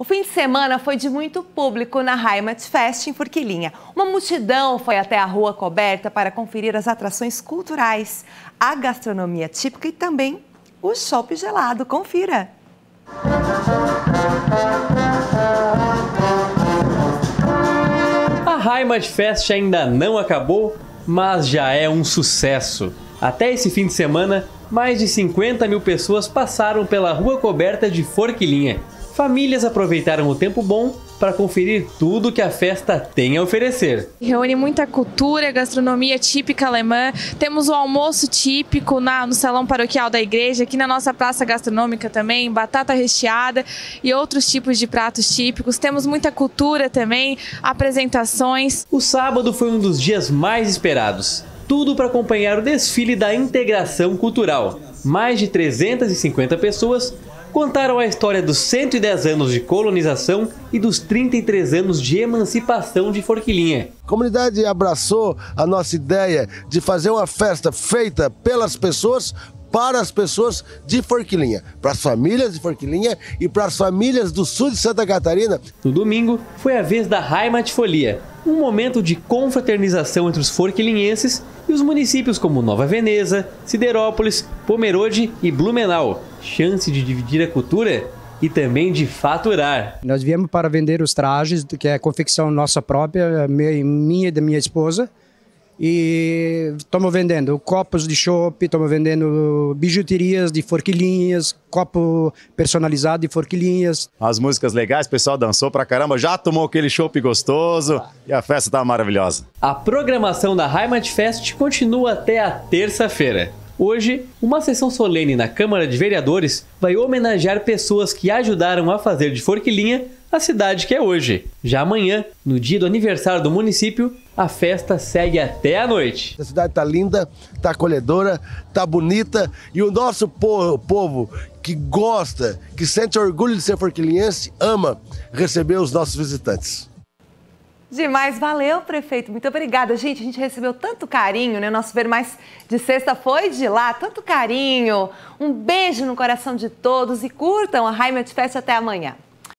O fim de semana foi de muito público na Heimat Fest em Forquilinha. Uma multidão foi até a rua coberta para conferir as atrações culturais, a gastronomia típica e também o shopping gelado. Confira! A Heimat Fest ainda não acabou, mas já é um sucesso. Até esse fim de semana, mais de 50 mil pessoas passaram pela rua coberta de Forquilinha. Famílias aproveitaram o tempo bom para conferir tudo que a festa tem a oferecer. Reúne muita cultura, gastronomia típica alemã. Temos o almoço típico na, no salão paroquial da igreja, aqui na nossa praça gastronômica também, batata recheada e outros tipos de pratos típicos. Temos muita cultura também, apresentações. O sábado foi um dos dias mais esperados tudo para acompanhar o desfile da integração cultural. Mais de 350 pessoas contaram a história dos 110 anos de colonização e dos 33 anos de emancipação de Forquilinha. A comunidade abraçou a nossa ideia de fazer uma festa feita pelas pessoas para as pessoas de Forquilinha, para as famílias de Forquilinha e para as famílias do sul de Santa Catarina. No domingo, foi a vez da Heimat Folia, um momento de confraternização entre os forquilinhenses e os municípios como Nova Veneza, Siderópolis, Pomerode e Blumenau. Chance de dividir a cultura e também de faturar. Nós viemos para vender os trajes, que é a confecção nossa própria, minha e da minha esposa e estamos vendendo copos de chopp, estamos vendendo bijuterias de forquilhinhas, copo personalizado de forquilhinhas. As músicas legais, o pessoal dançou pra caramba, já tomou aquele chopp gostoso e a festa tá maravilhosa. A programação da Heimat Fest continua até a terça-feira. Hoje, uma sessão solene na Câmara de Vereadores vai homenagear pessoas que ajudaram a fazer de Forquilinha a cidade que é hoje. Já amanhã, no dia do aniversário do município, a festa segue até a noite. A cidade tá linda, tá acolhedora, tá bonita e o nosso povo, povo que gosta, que sente orgulho de ser forquilinhense, ama receber os nossos visitantes. Demais, valeu, prefeito. Muito obrigada. Gente, a gente recebeu tanto carinho, né? Nosso Ver Mais de sexta foi de lá, tanto carinho. Um beijo no coração de todos e curtam a Heimat Fest até amanhã.